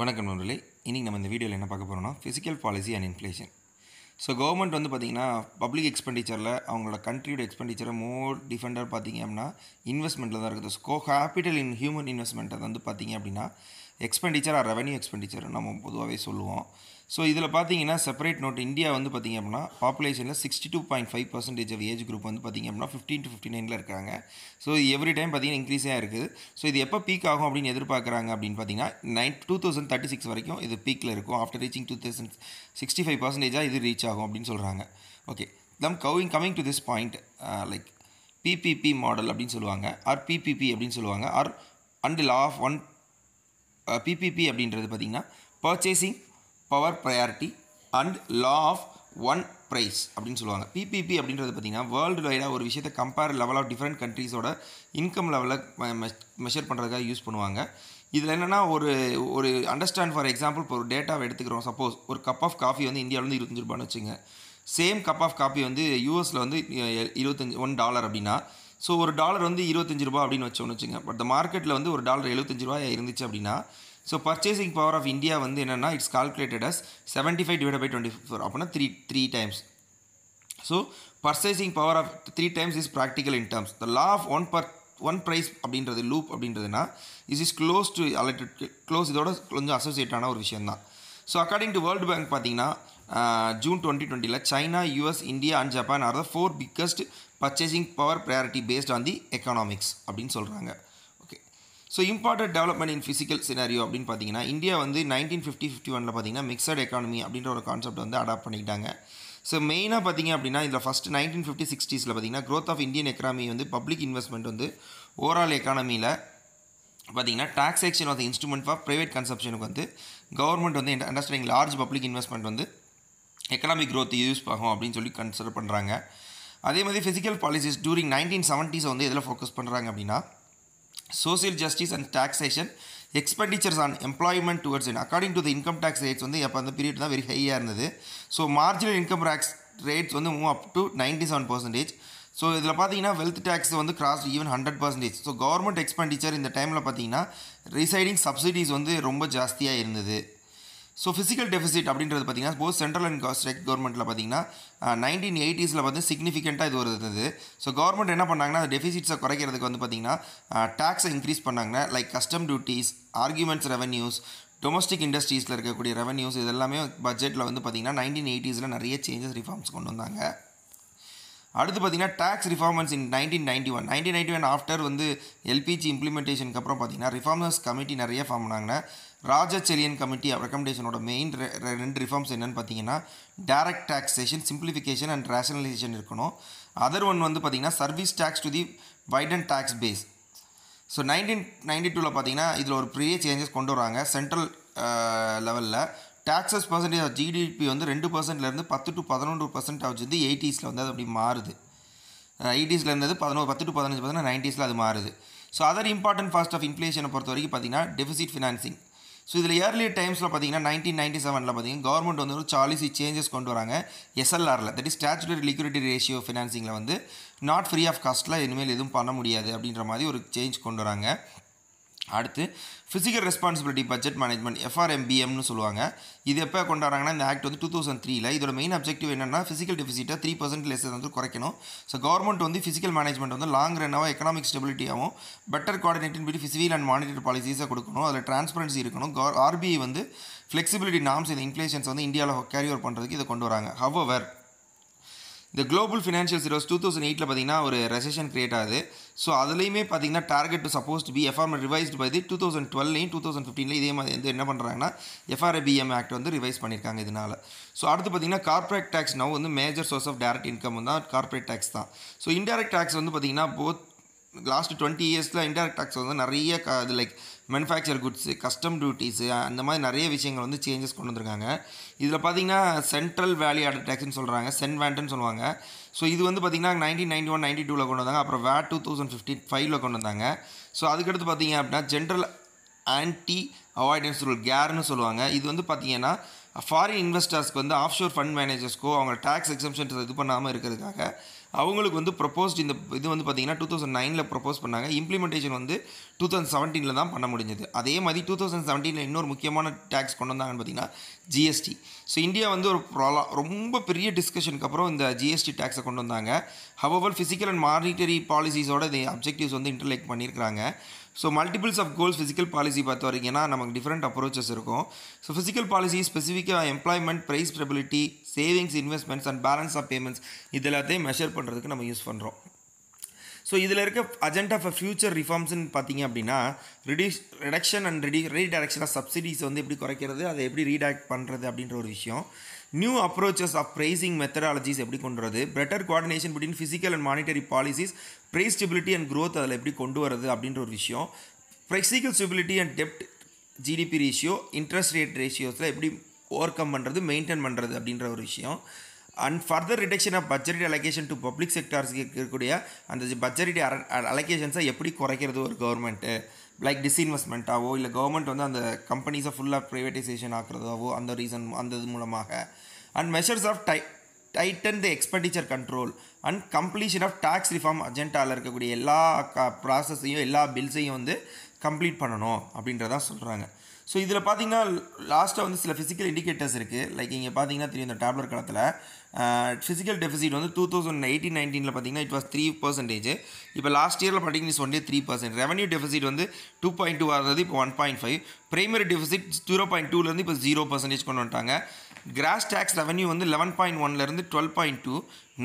வணக்கம் நண்பர்களே. இன்றைக்கி நம்ம இந்த வீடியோவில் என்ன பார்க்க போகிறோம்னா fiscal policy and inflation so government வந்து பார்த்திங்கன்னா பப்ளிக் எக்ஸ்பெண்டிச்சரில் அவங்களோட கண்ட்ரியோட எக்ஸ்பெண்டிச்சரை மோர் டிஃபெண்டர் பார்த்தீங்க அப்படின்னா இன்வெஸ்ட்மெண்ட்டில் தான் இருக்குது. ஸ்கோ கேபிட்டல் இன் ஹியூமன் இன்வெஸ்ட்மெண்ட்டை வந்து பார்த்திங்க அப்படின்னா எக்ஸ்பெண்டிச்சர் ஆர் ரெவன்யூ எக்ஸ்பெண்டிச்சர் நம்ம பொதுவாகவே சொல்லுவோம். ஸோ இதில் பார்த்தீங்கன்னா செப்பரேட் நோட் இந்தியா வந்து பார்த்திங்க அப்படின்னா பாப்புலேஷனில் sixty two point five percentage of age group வந்து பார்த்திங்க அப்படின்னா ஃபிஃப்டீன் டு ஃபிஃப்டி நைனில் இருக்காங்க. ஸோ எவ்ரி டைம் பார்த்தீங்கன்னா இன்க்ரீஸாக இருக்குது. ஸோ இது எப்போ பீக் ஆகும் அப்படின்னு எதிர்பார்க்குறாங்க அப்படின்னு பார்த்தீங்கன்னா nine two thousand thirty six வரைக்கும் இது பீக்கில் இருக்கும். After reaching two thousand sixty five பர்சன்டேஜாக இது ரீச் ஆகும் அப்படின்னு சொல்கிறாங்க okay then giving coming to this point like PPP model அப்படின்னு சொல்லுவாங்க ஆர் பிபிபி அப்படின்னு சொல்லுவாங்க or and law of one PPP அப்படின்றது பார்த்திங்கன்னா purchasing power priority and law of one price அப்படின்னு சொல்லுவாங்க. பிபிபி அப்படின்றது பார்த்திங்கன்னா வேர்ல்டு வைடாக ஒரு விஷயத்தை கம்பேர் லெவல் ஆஃப் டிஃப்ரெண்ட் கண்ட்ரீஸோட இன்கம் லெவலில் மெஷர் பண்ணுறதுக்காக யூஸ் பண்ணுவாங்க. இதில் என்னென்னா ஒரு ஒரு அண்டர்ஸ்டாண்ட் ஃபார் எக்ஸாம்பிள் இப்போ ஒரு டேட்டாவை எடுத்துக்கிறோம். சப்போஸ் ஒரு கப் ஆஃப் காஃபி வந்து இந்தியாவில் வந்து இருபத்தஞ்சு ரூபான்னு வச்சுங்க. சேம் கப் ஆஃப் காஃபி வந்து யூஎஸில் வந்து இருபத்தஞ்சி ஒன் டாலர் அப்படின்னா ஸோ ஒரு டாலர் வந்து இருபத்தஞ்சி ரூபா அப்படின்னு வச்சோன்னு வச்சுங்க. பட் த மார்க்கெட்டில் வந்து ஒரு டாலர் எழுபத்தஞ்சு ரூபா இருந்துச்சு அப்படின்னா so purchasing power of India வந்து என்னென்னா it's calculated as seventy five divide by twenty four அப்படின்னா three three times so purchasing power of three times is practical in terms the law of one per one price அப்படின்றது loop அப்படின்றதுனா is is close to elect close இதோட கொஞ்சம் அசோசியேட்டான ஒரு விஷயம் தான் so according to world bank பார்த்தீங்கன்னா June twenty டுவெண்ட்டியில் China US India and Japan are the four biggest purchasing power priority based on the economics அப்படின்னு சொல்கிறாங்க okay so important development in fiscal scenario அப்படின்னு பார்த்தீங்கன்னா இந்தியா வந்து nineteen fifty fifty ஒனில் பார்த்தீங்கன்னா mixed economy அப்படின்ற ஒரு கான்செப்ட் வந்து அடாப்ட் பண்ணிக்கிட்டாங்க ஸோ மெயினாக பார்த்தீங்க அப்படின்னா இதில் ஃபஸ்ட் நைன்டீன் ஃபிஃப்டி சிக்ஸ்டீஸில் பார்த்தீங்கன்னா க்ரோத் ஆஃப் இந்தியன் எக்கானமி வந்து பப்ளிக் இன்வெஸ்ட்மெண்ட் வந்து ஓவரால் எக்கானமியில் பார்த்தீங்கன்னா taxation of the instrument for private கன்சப்ஷனுக்கு வந்து கவர்மெண்ட் வந்து அண்டர்ஸ்டாண்டிங் லார்ஜ் பப்ளிக் இன்வெஸ்ட்மெண்ட் வந்து எக்கனாமிக் க்ரோத் யூஸ் ஆகும் அப்படின்னு சொல்லி கன்சிடர் பண்ணுறாங்க அதே மாதிரி ஃபிசிக்கல் பாலிசிஸ் டூரிங் நைன்டீன் செவன்ட்டீஸை வந்து எதில் ஃபோக்கஸ் பண்ணுறாங்க அப்படின்னா social justice and taxation expenditures on employment towards in according to the income tax rates வந்து அப்போ அந்த பீரியட் தான் வெரி ஹையாக இருந்தது. So marginal income tax rates வந்து move up to ninety seven percentage so இதில் பார்த்தீங்கன்னா வெல்த் டேக்ஸ் வந்து cross even hundred percentage so government expenditure இந்த டைமில் பார்த்தீங்கன்னா ரிசைடிங் சப்சிடிஸ் வந்து ரொம்ப ஜாஸ்தியாக இருந்தது. ஸோ ஃபிசிக்கல் டெஃபிசிட் அப்படின்றது பார்த்தீங்கன்னா போத் சென்ட்ரல் அண்ட் ஸ்டேட் கவர்மெண்ட்டில் பார்த்தீங்கன்னா நைன்டீன் எயிட்டிஸில் வந்து சிக்னிஃபிகண்ட்டாக இது ஒரு ஸோ கவர்மெண்ட் என்ன பண்ணாங்கன்னா அந்த டெஃபிசிட்ஸை குறைக்கிறதுக்கு வந்து பார்த்திங்கன்னா டேக்ஸை இன்க்ரீஸ் பண்ணாங்கன்னா like custom duties arguments revenues domestic இண்டஸ்ட்ரீஸில் இருக்கக்கூடிய ரெவன்யூஸ் இது எல்லாமே பட்ஜெட்டில் வந்து பார்த்திங்கன்னா நைன்டீன் எயிட்டிஸில் நிறைய சேஞ்சஸ் ரிஃபார்ம்ஸ் கொண்டு வந்தாங்க. அடுத்து பார்த்தீங்கன்னா tax reforms in nineteen ninety one nineteen ninety one after வந்து எல்பிஜி இம்ப்ளிமெண்டேஷனுக்கு அப்புறம் பார்த்தீங்கன்னா ரிஃபார்மர்ஸ் கமிட்டி நிறைய ஃபார்ம் பண்ணாங்கன்னா ராஜச்செலியன் கமிட்டி ரெக்கமெண்டேஷனோட மெயின் ரெண்டு ரிஃபார்ம்ஸ் என்னென்னு பார்த்தீங்கன்னா direct taxation simplification and rationalisation இருக்கணும். அதர் ஒன் வந்து பார்த்தீங்கன்னா service tax to the widen tax base so nineteen ninety டூவில் பார்த்தீங்கன்னா இதில் ஒரு பெரிய சேஞ்சஸ் கொண்டு வராங்க. சென்ட்ரல் லெவலில் டேக்ஸஸ் பர்சன்டேஜ் ஆஃப் ஜிடிபி வந்து ரெண்டு பர்சன்ட்லேருந்து பத்து டு பதினொன்று பர்சன்ட் ஆஃப் வந்து எயிட்டிஸில் வந்து அது அப்படி மாறுது. எயிட்டிஸில் இருந்தது பதினோரு பத்து டு பதினஞ்சு பர்சன்ட் நைன்ட்டீஸில் அது மாறுது. So other important fast of இன்ஃப்ளேஷனை பொறுத்த வரைக்கும் பார்த்தீங்கன்னா டெபிசிட் ஃபினான்சிங் ஸோ இதில் இயர்லி டைம்ஸில் பார்த்தீங்கன்னா நைன்டீன் நைன்டி செவனில் பார்த்தீங்கன்னா கவர்மெண்ட் வந்து ஒரு சாலிசி சேஞ்சஸ் கொண்டு வராங்க. எஸ்எல்ஆரில் that is statutory liquidity ratio ஃபினான்சிங்கில் வந்து நாட் ஃப்ரீ ஆஃப் காஸ்ட்டில் இனிமேல் எதுவும் பண்ண முடியாது அப்படின்ற மாதிரி ஒரு சேஞ்ச் கொண்டு வராங்க. அடுத்து ஃபிசிக்கல் ரெஸ்பான்சிபிலிட்டி பட்ஜெட் மேனேஜ்மெண்ட் எஃப்ஆர்எம்பிஎம்னு சொல்லுவாங்க. இது எப்போ கொண்டாடுறாங்கன்னா இந்த ஆக்ட் வந்து டூ தௌசண்ட் த்ரீல இதோட மெயின் அப்ஜெக்டிவ் என்னென்னா ஃபிசிக்கல் டெஃபிசிட்டை த்ரீ பர்சன்ட் லெஸ் வந்து குறைக்கணும். ஸோ கவர்மெண்ட் வந்து ஃபிசிக்கல் மேனேஜ்மெண்ட் வந்து லாங் ரன்னாகவும் எக்கனாமிக் ஸ்டெபிலிட்டியாகவும் பெட்டர் கோஆர்டினேட்டின் படி ஃபிசிக்கல் அண்ட் மானிட்டரி பாலிசிஸாக கொடுக்கணும். அதில் டிரான்ஸ்பரன்சி இருக்கணும். ஆர்பிஐ வந்து ஃப்ளெக்சிபிலிட்டி நாம்ஸ் இந்த இன்ஃப்ளேஷன்ஸ் வந்து இந்தியாவில் கேரி ஓவர் பண்ணுறதுக்கு இதை கொண்டு வராங்க. ஹவவர் இந்த global financial crisis two thousand எயிட்டில் பார்த்தீங்கன்னா ஒரு ரெசெஷன் கிரியேட் ஆகுது. ஸோ அதுலேயுமே பார்த்தீங்கன்னா target suppose to be FRM revised by the two thousand டுவெல்லையும் two thousand ஃபிஃப்டீனில் இதே மாதிரி வந்து என்ன பண்ணுறாங்கன்னா எஃப்ஆர்பிஎம் ஆக்ட் வந்து ரிவைஸ் பண்ணியிருக்காங்க இதனால். ஸோ அடுத்து பார்த்தீங்கன்னா கார்ப்பரேட் டேக்ஸ் நவ் வந்து major source of direct income தான் கார்ப்பரேட் டேக்ஸ் தான். ஸோ இன்டெரக்ட் டேக்ஸ் வந்து பார்த்தீங்கன்னா போத் லாஸ்ட் டுவெண்ட்டி இயர்ஸில் இன்டெரக்ட் டேக்ஸ் வந்து நிறைய க இது like manufacture goods custom duties அந்த மாதிரி நிறைய விஷயங்கள் வந்து சேஞ்சஸ் கொண்டு வந்திருக்காங்க. இதில் பார்த்தீங்கன்னா சென்ட்ரல் வேல்யூ ஆடட் டேக்ஸ்னு சொல்கிறாங்க சென் வேண்ட்டுன்னு சொல்லுவாங்க. ஸோ இது வந்து பார்த்திங்கன்னா நைன்டீன் நைன்டி ஒன் நைன்டி டூவில் கொண்டு வந்தாங்க. அப்புறம் வேட் டூ தௌசண்ட் ஃபிஃப்டி ஃபைவ்ல கொண்டு வந்தாங்க. ஸோ அதுக்கடுத்து பார்த்தீங்க அப்படின்னா ஜென்ரல் ஆன்டி அவாய்டன்ஸ் ரூல் கேர்னு சொல்லுவாங்க. இது வந்து பார்த்தீங்கன்னா ஃபாரின் இன்வெஸ்டர்ஸ்க்கு வந்து ஆஃப்ஷோர் ஃபண்ட் மேனேஜர்ஸ்க்கோ அவங்க டேக்ஸ் எக்ஸம்ஷன்ஸ் இது பண்ணாமல் இருக்கிறதுக்காக அவங்களுக்கு வந்து ப்ரொப்போஸ்ட் இந்த இது வந்து பார்த்தீங்கன்னா டூ தௌசண்ட் நைனில் ப்ரொப்போஸ் பண்ணாங்க. இம்ப்ளிமெண்டேஷன் வந்து டூ தௌசண்ட் செவன்டீனில் தான் பண்ண முடிஞ்சது. அதே மாதிரி டூ தௌசண்ட் செவன்டீனில் இன்னொரு முக்கியமான டேக்ஸ் கொண்டு வந்தாங்கன்னு பார்த்தீங்கன்னா ஜிஎஸ்டி ஸோ இந்தியா வந்து ஒரு ப்ராலா ரொம்ப பெரிய டிஸ்கஷனுக்கு அப்புறம் இந்த ஜிஎஸ்டி டேக்ஸை கொண்டு வந்தாங்க. ஹவவர் ஃபிசிக்கல் அண்ட் மானிட்டரி பாலிசிஸோட இந்த அப்ஜெக்டிவ்ஸ் வந்து இன்டர்லேக் பண்ணியிருக்காங்க so multiples of goals fiscal policy பார்த்து வரைக்கும்னா நமக்கு டிஃப்ரெண்ட் அப்ரோச்சஸ் இருக்கும். ஸோ ஃபிசிக்கல் பாலிசி ஸ்பெசிஃபிக்காக employment price stability savings investments and balance of payments இது எல்லாத்தையும் மெஷர் பண்ணுறதுக்கு நம்ம யூஸ் பண்ணுறோம் ஸோ இதில் இருக்க அஜெண்டா ஃபார் ஃபியூச்சர் ரிஃபார்ம்ஸ்னு பார்த்தீங்க அப்படின்னா reduce reduction and ready redirection of subsidies வந்து எப்படி குறைக்கிறது அதை எப்படி ரீடாக்ட் பண்ணுறது அப்படின்ற ஒரு விஷயம். New approaches of pricing methodologies எப்படி கொண்டு வரது better coordination between fiscal and monetary policies price stability and growth அதில் எப்படி கொண்டு வரது அப்படின்ற ஒரு விஷயம். ஃபிசிக்கல் ஸ்டெபிலிட்டி அண்ட் டெப்ட் ஜிடிபி ரேஷியோ இன்ட்ரெஸ்ட் ரேட் ரேஷியோஸில் எப்படி ஓவர் கம் பண்ணுறது மெயின்டைன் பண்ணுறது அப்படின்ற ஒரு விஷயம். And further reduction of budget allocation to public செக்டார்ஸ்க்கு இருக்கக்கூடிய அந்த பட்ஜெட் அலகேஷன்ஸை எப்படி குறைக்கிறது ஒரு கவர்மெண்ட்டு லைக் டிஸ்இன்வெஸ்ட்மெண்ட்டாவோ இல்லை கவர்மெண்ட் வந்து அந்த கம்பெனிஸை ஃபுல்லாக ப்ரைவேட்டைசேஷன் ஆக்குறதாவோ அந்த ரீசன் அந்த இது மூலமாக. And measures of tie tighten the expenditure control and completion of tax reform அஜெண்டாவில் இருக்கக்கூடிய எல்லா க ப்ராசஸையும் எல்லா பில்ஸையும் வந்து கம்ப்ளீட் பண்ணணும் அப்படின்றதான் சொல்கிறாங்க ஸோ இதில் பார்த்தீங்கன்னா லாஸ்ட்டாக வந்து சில ஃபிசிக்கல் இண்டிகேட்டர்ஸ் இருக்குது லைக் இங்கே பார்த்தீங்கன்னா தெரியும் இந்த டேப்லெட் காலத்தில். ஃபிசிக்கல் டெஃபிசிட் வந்து டூ தௌசண்ட் எயிட்டீன் நைன்டீனில் பார்த்தீங்கன்னா இட் வாஸ் த்ரீ பர்சன்டேஜ் இப்போ லாஸ்ட் இயரில் பார்த்தீங்கன்னா only three percent revenue deficit வந்து டூ பாயிண்ட் டூ ஆகிறது இப்போ one point five primary deficit zero point டூலேருந்து இப்போ ஜீரோ பர்சன்டேஜ் கொண்டு வந்துட்டாங்க. கிராஸ் டேக்ஸ் ரெவன்யூ வந்து லெவன் பாயிண்ட் ஒன்லேருந்து twelve point two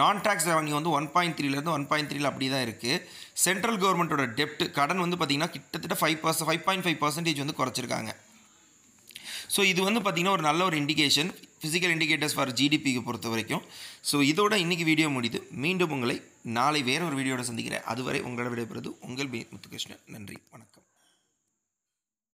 non tax revenue வந்து ஒன் பாயிண்ட் த்ரீலேருந்து ஒன் பாயிண்ட் த்ரீல அப்படி தான் இருக்குது சென்ட்ரல் கவர்மெண்ட்டோட டெப்ட் கடன் வந்து பார்த்திங்கன்னா கிட்டத்தட்ட five percent five point five percentage வந்து குறைச்சிருக்காங்க. ஸோ இது வந்து பார்த்திங்கன்னா ஒரு நல்ல ஒரு இண்டிகேஷன் ஃபிசிக்கல் இண்டிகேட்டர்ஸ் ஃபார் ஜிடிபிக்கு பொறுத்த வரைக்கும். ஸோ இதோட இன்றைக்கி வீடியோ முடியுது. மீண்டும் உங்களை நாளை வேறு ஒரு வீடியோட சந்திக்கிறேன். அதுவரை உங்களோட விடைபெறுவது உங்கள் பி. முத்துகிருஷ்ணன். நன்றி. வணக்கம்.